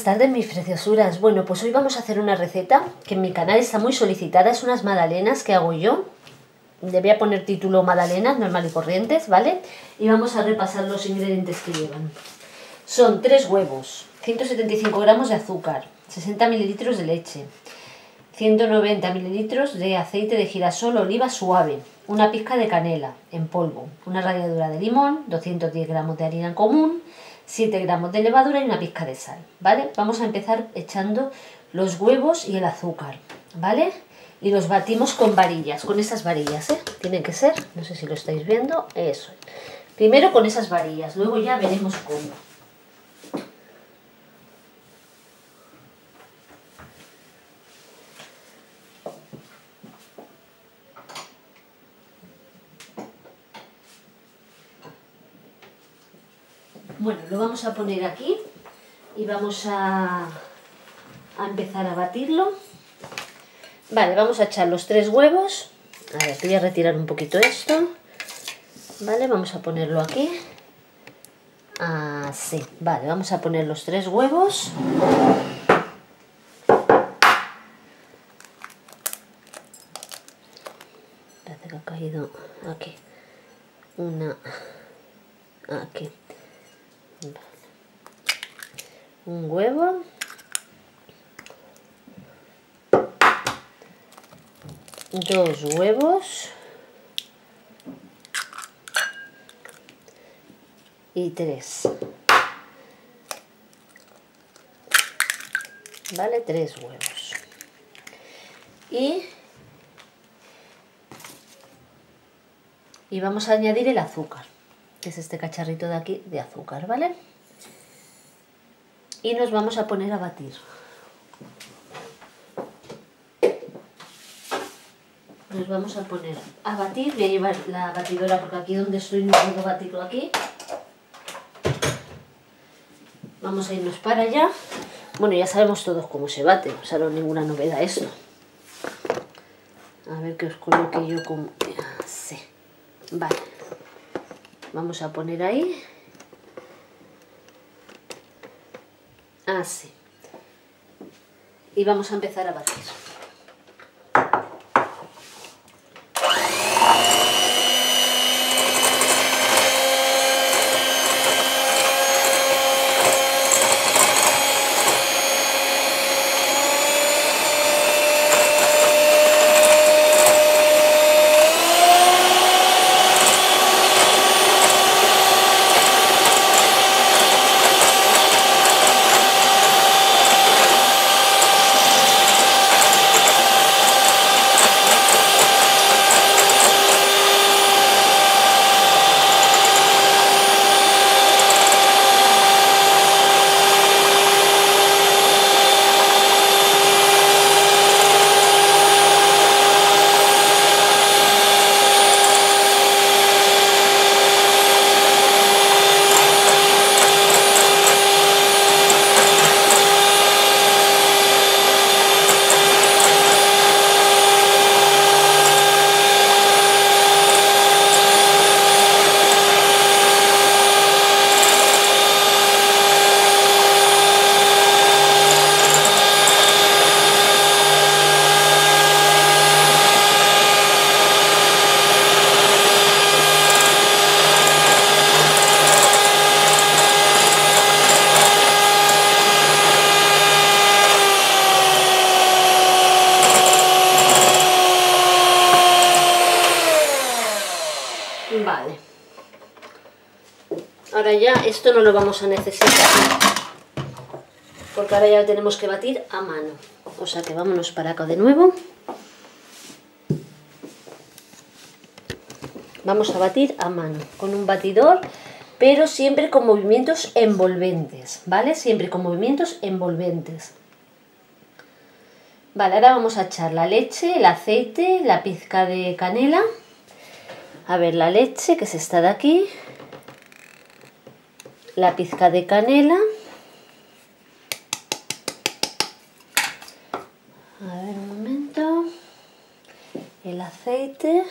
buenas tardes mis preciosuras. Bueno, pues hoy vamos a hacer una receta que en mi canal está muy solicitada. Es unas magdalenas que hago yo. Le voy a poner título magdalenas, normal y corrientes, ¿vale? Y vamos a repasar los ingredientes que llevan. Son 3 huevos, 175 gramos de azúcar, 60 mililitros de leche, 190 mililitros de aceite de girasol oliva suave, una pizca de canela en polvo, una ralladura de limón, 210 gramos de harina común, 7 gramos de levadura y una pizca de sal, ¿vale? Vamos a empezar echando los huevos y el azúcar, ¿vale? Y los batimos con varillas, con esas varillas, ¿eh? Tienen que ser, no sé si lo estáis viendo, eso. Primero con esas varillas, luego ya veremos cómo. Bueno, lo vamos a poner aquí y vamos a, a empezar a batirlo. Vale, vamos a echar los tres huevos. A ver, voy a retirar un poquito esto. Vale, vamos a ponerlo aquí. Así, vale, vamos a poner los tres huevos. Parece que ha caído aquí. Una aquí un huevo. Dos huevos. Y tres. Vale tres huevos. Y y vamos a añadir el azúcar que es este cacharrito de aquí de azúcar, ¿vale? Y nos vamos a poner a batir. Nos vamos a poner a batir, voy a llevar la batidora porque aquí donde estoy no puedo batirlo aquí. Vamos a irnos para allá. Bueno, ya sabemos todos cómo se bate, o sea, no ninguna novedad esto. A ver que os coloque yo como... Así. Vale vamos a poner ahí así y vamos a empezar a batir Ya esto no lo vamos a necesitar. Porque ahora ya lo tenemos que batir a mano. O sea que vámonos para acá de nuevo. Vamos a batir a mano con un batidor, pero siempre con movimientos envolventes, ¿vale? Siempre con movimientos envolventes. Vale, ahora vamos a echar la leche, el aceite, la pizca de canela. A ver, la leche que se está de aquí la pizca de canela. A ver un momento. El aceite.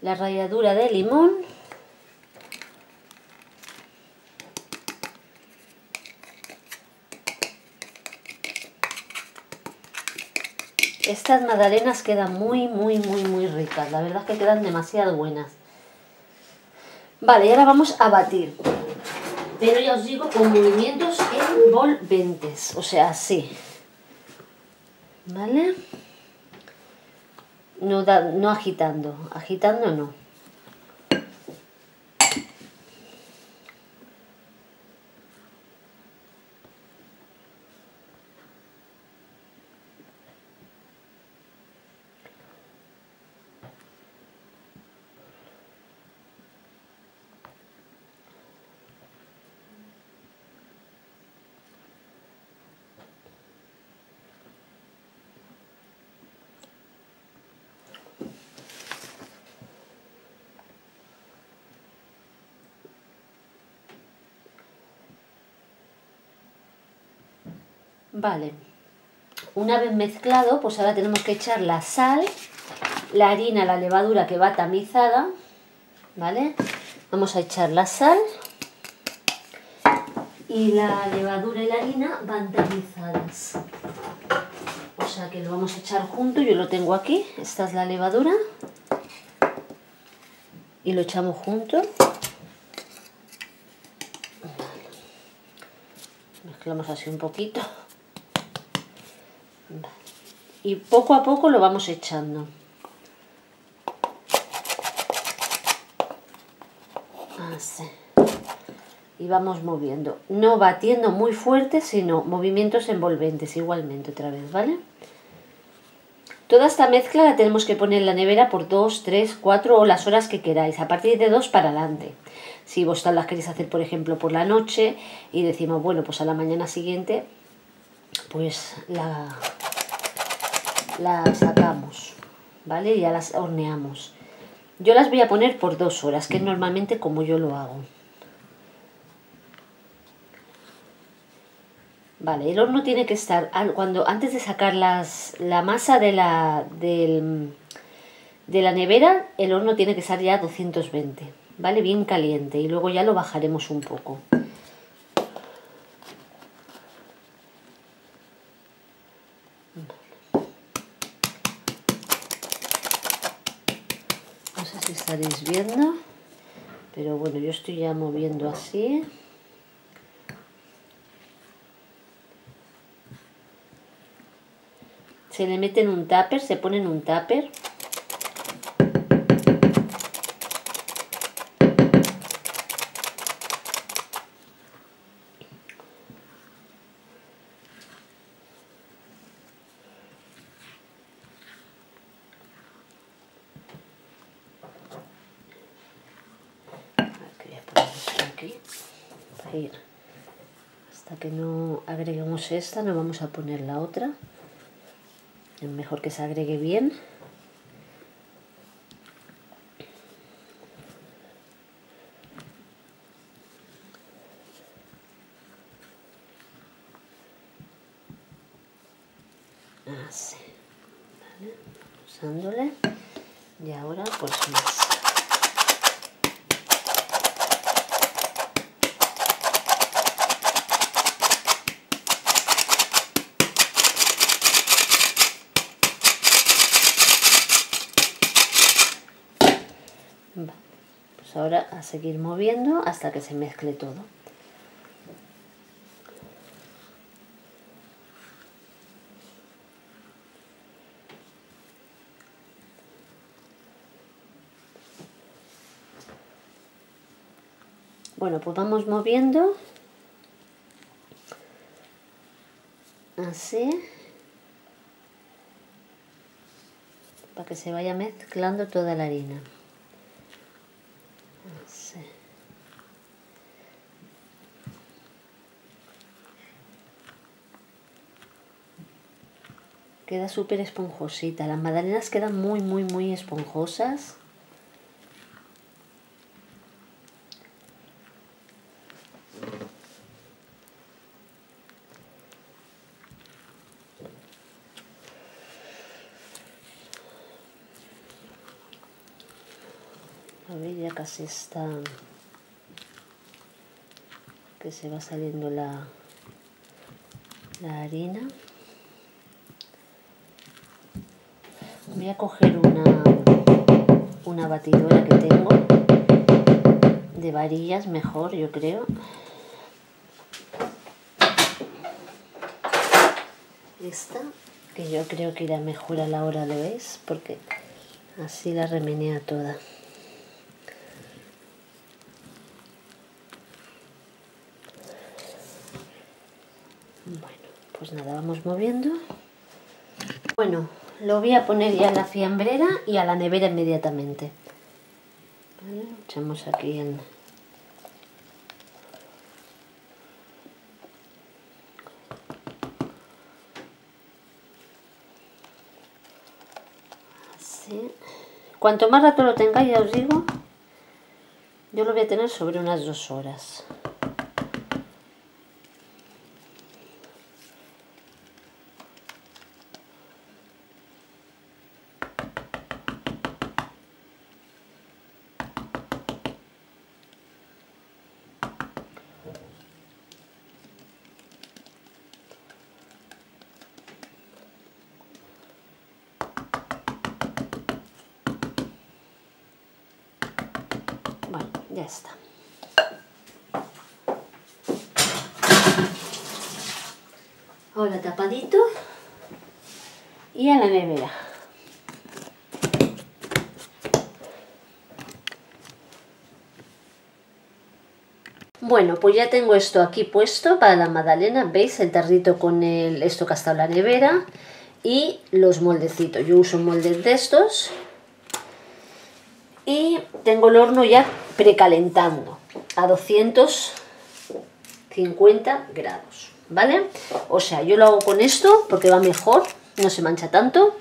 la ralladura de limón. Estas magdalenas quedan muy, muy, muy, muy ricas. La verdad es que quedan demasiado buenas. Vale, y ahora vamos a batir. Pero ya os digo, con movimientos envolventes. O sea, así. ¿Vale? No, no agitando. Agitando no. Vale. Una vez mezclado, pues ahora tenemos que echar la sal, la harina, la levadura que va tamizada. ¿Vale? Vamos a echar la sal y la levadura y la harina van tamizadas. O sea que lo vamos a echar junto, yo lo tengo aquí, esta es la levadura. Y lo echamos junto. Mezclamos así un poquito y poco a poco lo vamos echando. Así. Y vamos moviendo. No batiendo muy fuerte, sino movimientos envolventes igualmente otra vez, ¿vale? Toda esta mezcla la tenemos que poner en la nevera por 2, 3, 4 o las horas que queráis, a partir de 2 para adelante. Si vosotras las queréis hacer, por ejemplo, por la noche y decimos, bueno, pues a la mañana siguiente, pues la, las sacamos, ¿vale? Ya las horneamos. Yo las voy a poner por dos horas, que es normalmente como yo lo hago. Vale, el horno tiene que estar, cuando antes de sacar las, la masa de la, de la nevera, el horno tiene que estar ya a 220, ¿vale? Bien caliente y luego ya lo bajaremos un poco. Estaréis viendo. Pero bueno yo estoy ya moviendo así. Se le mete en un tupper se pone en un tupper hasta que no agreguemos esta no vamos a poner la otra. Es mejor que se agregue bien. Así. ¿vale? usándole y ahora pues más Pues ahora a seguir moviendo hasta que se mezcle todo. Bueno, pues vamos moviendo. Así. Para que se vaya mezclando toda la harina. Súper esponjosita. Las magdalenas quedan muy, muy, muy esponjosas. A ver, ya casi está que se va saliendo la, la harina. Voy a coger una, una batidora que tengo de varillas mejor, yo creo. Esta, que yo creo que irá mejor a la hora de veis, porque así la remenea toda. Bueno, pues nada, vamos moviendo. Bueno, lo voy a poner ya en la fiambrera y a la nevera inmediatamente. echamos aquí en... Así. Cuanto más rato lo tengáis, ya os digo, yo lo voy a tener sobre unas dos horas. Bueno, ya está. Ahora tapadito y a la nevera. Bueno, pues ya tengo esto aquí puesto para la magdalena. ¿Veis? El tarrito con el, esto que ha estado en la nevera y los moldecitos. Yo uso moldes de estos y tengo el horno ya precalentando a 250 grados, ¿vale? O sea, yo lo hago con esto porque va mejor, no se mancha tanto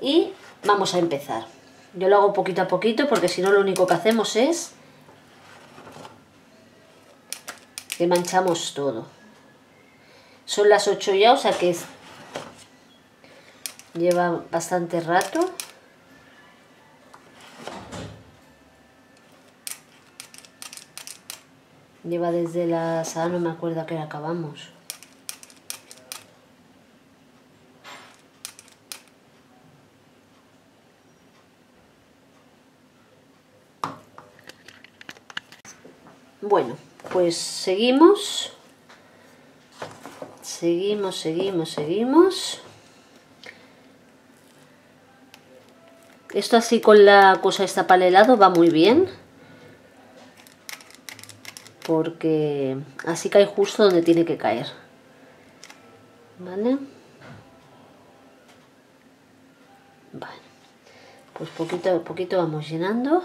y vamos a empezar. Yo lo hago poquito a poquito porque si no lo único que hacemos es que manchamos todo. Son las 8 ya, o sea que lleva bastante rato. Lleva desde las... Ah, no me acuerdo a qué acabamos. Bueno, pues seguimos. Seguimos, seguimos, seguimos. Esto así con la cosa esta para el helado va muy bien porque así cae justo donde tiene que caer. ¿Vale? Vale. Pues poquito a poquito vamos llenando.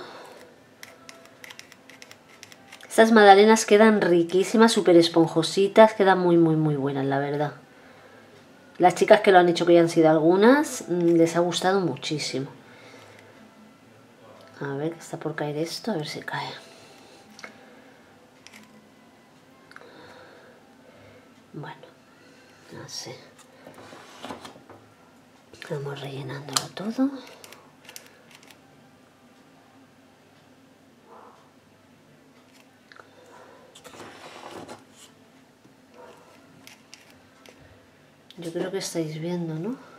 Estas magdalenas quedan riquísimas, súper esponjositas, quedan muy, muy, muy buenas, la verdad. Las chicas que lo han hecho, que ya han sido algunas, mm, les ha gustado muchísimo. A ver, está por caer esto, a ver si cae. Bueno, así. Vamos rellenándolo todo. Yo creo que estáis viendo, ¿no?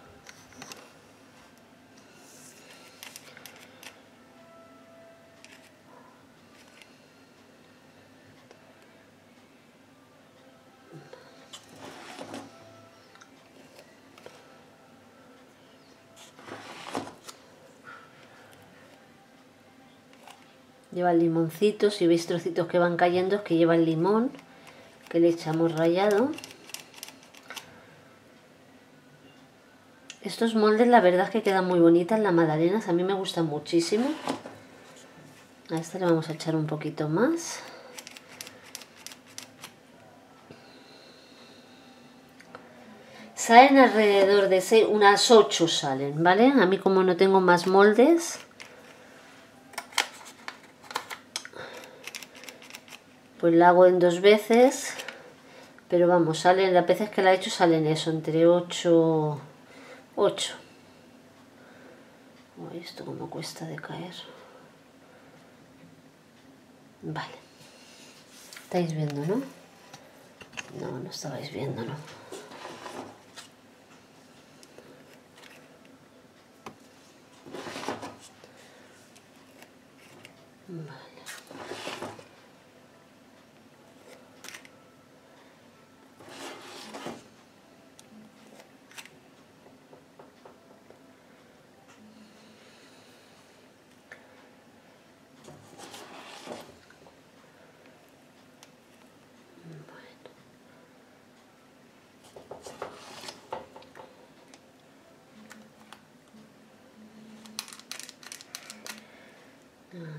Lleva el limoncito, si veis trocitos que van cayendo es que lleva el limón que le echamos rallado. Estos moldes la verdad es que quedan muy bonitas las magdalenas, a mí me gustan muchísimo. A esta le vamos a echar un poquito más. Salen alrededor de 6, unas 8 salen, ¿vale? A mí como no tengo más moldes, pues la hago en dos veces pero vamos, salen, las veces que la he hecho salen eso, entre 8 8 Uy, esto como cuesta de caer Vale. ¿Estáis viendo, no? No, no estabais viendo, ¿no?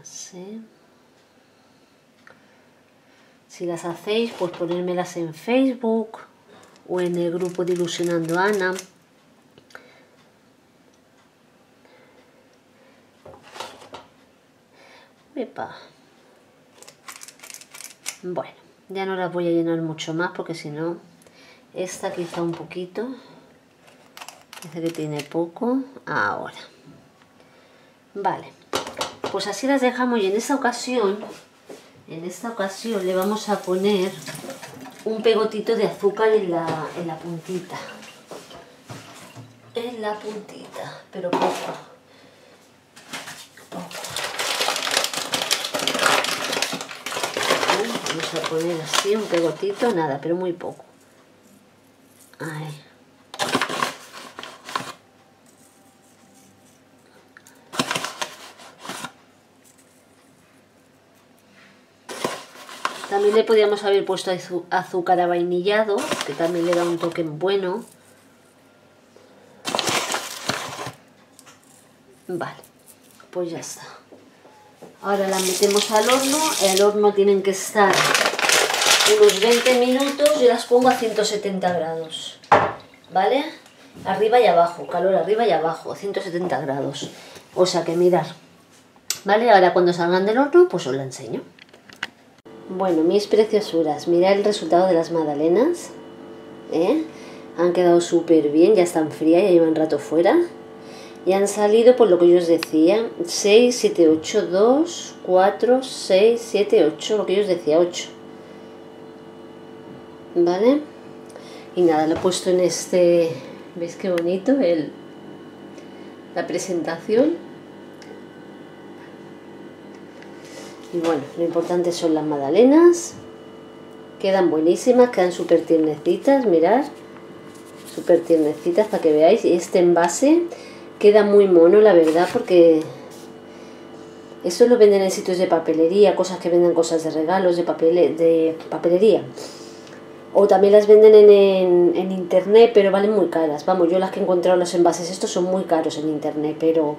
Así. Si las hacéis, pues ponérmelas en Facebook o en el grupo de Ana. Bueno, ya no las voy a llenar mucho más porque si no, esta quizá un poquito. Dice que tiene poco. Ahora. Vale. Pues así las dejamos y en esta ocasión, en esta ocasión le vamos a poner un pegotito de azúcar en la, en la puntita. En la puntita, pero poco. Vamos a poner así un pegotito, nada, pero muy poco. Ahí. También le podíamos haber puesto azúcar vainillado, que también le da un toque bueno. Vale, pues ya está. Ahora la metemos al horno. El horno tienen que estar unos 20 minutos. Yo las pongo a 170 grados. ¿Vale? Arriba y abajo, calor arriba y abajo, 170 grados. O sea que mirar. ¿Vale? Ahora cuando salgan del horno, pues os la enseño. Bueno, mis preciosuras, mirad el resultado de las magdalenas. ¿eh? Han quedado súper bien, ya están frías, ya llevan rato fuera. Y han salido por lo que yo os decía, 6, 7, 8, 2, 4, 6, 7, 8, lo que yo os decía, 8. ¿Vale? Y nada, lo he puesto en este, ¿veis qué bonito? El, la presentación. Y bueno, lo importante son las magdalenas. Quedan buenísimas, quedan súper tiernecitas, mirad. Súper tiernecitas para que veáis. Este envase queda muy mono, la verdad, porque eso lo venden en sitios de papelería, cosas que venden cosas de regalos, de, de papelería. O también las venden en, en, internet, pero valen muy caras. Vamos, yo las que he encontrado los envases estos son muy caros en internet, pero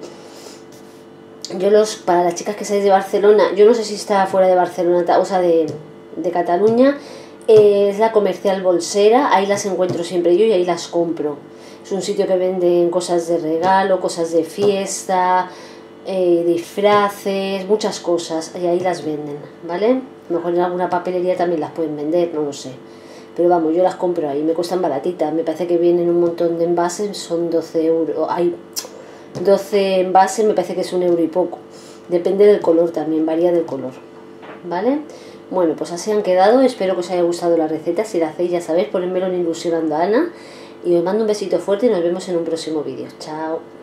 yo los, para las chicas que seáis de Barcelona, yo no sé si está fuera de Barcelona, o sea, de, Cataluña, es la comercial bolsera, ahí las encuentro siempre yo y ahí las compro. Es un sitio que venden cosas de regalo, cosas de fiesta, eh, disfraces, muchas cosas, y ahí las venden, ¿vale? mejor en alguna papelería también las pueden vender, no lo sé. Pero vamos, yo las compro ahí, me cuestan baratitas, me parece que vienen un montón de envases, son 12 euros. Hay 12 envases me parece que es un euro y poco. Depende del color también, varía del color. ¿Vale? Bueno, pues así han quedado. Espero que os haya gustado la receta. Si la hacéis, ya sabéis, ponérmelo en Ilusionando a Ana. Y os mando un besito fuerte y nos vemos en un próximo vídeo. Chao.